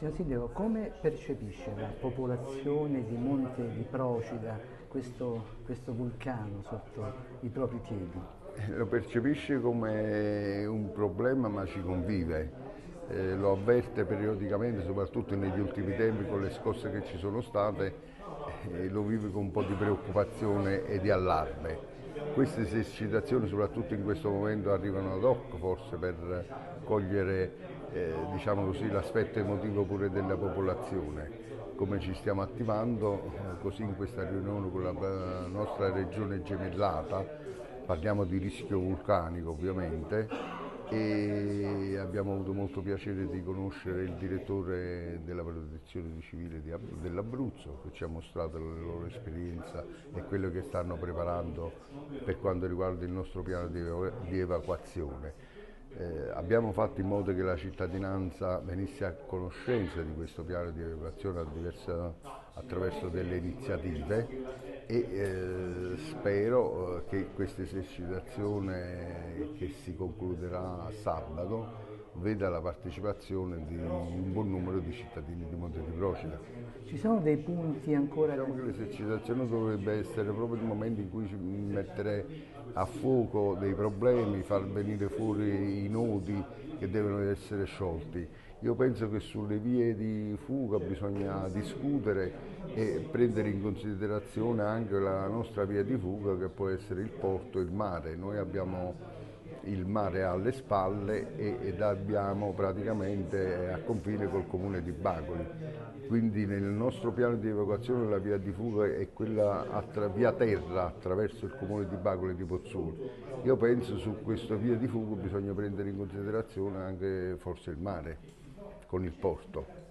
Signor Sindaco, come percepisce la popolazione di Monte di Procida questo, questo vulcano sotto i propri piedi? Eh, lo percepisce come un problema ma ci convive. Eh, lo avverte periodicamente, soprattutto negli ultimi tempi con le scosse che ci sono state, eh, lo vive con un po' di preoccupazione e di allarme. Queste esercitazioni, soprattutto in questo momento, arrivano ad hoc forse per cogliere eh, diciamo l'aspetto emotivo pure della popolazione. Come ci stiamo attivando, eh, così in questa riunione con la nostra regione gemellata, parliamo di rischio vulcanico ovviamente, e abbiamo avuto molto piacere di conoscere il direttore della protezione civile dell'Abruzzo che ci ha mostrato la loro esperienza e quello che stanno preparando per quanto riguarda il nostro piano di evacuazione. Eh, abbiamo fatto in modo che la cittadinanza venisse a conoscenza di questo piano di evacuazione attraverso delle iniziative e eh, spero eh, che questa esercitazione che si concluderà sabato veda la partecipazione di un buon numero di cittadini di Monte di Procida. Ci sono dei punti ancora... Diciamo che l'esercitazione dovrebbe essere proprio il momento in cui mettere a fuoco dei problemi, far venire fuori i nodi che devono essere sciolti. Io penso che sulle vie di fuga bisogna discutere e prendere in considerazione anche la nostra via di fuga che può essere il porto e il mare. Noi abbiamo il mare alle spalle ed abbiamo praticamente a confine col comune di Bacoli. Quindi nel nostro piano di evacuazione la via di fuga è quella via terra attraverso il comune di Bacoli e di Pozzuolo. Io penso su questa via di fuga bisogna prendere in considerazione anche forse il mare con il porto.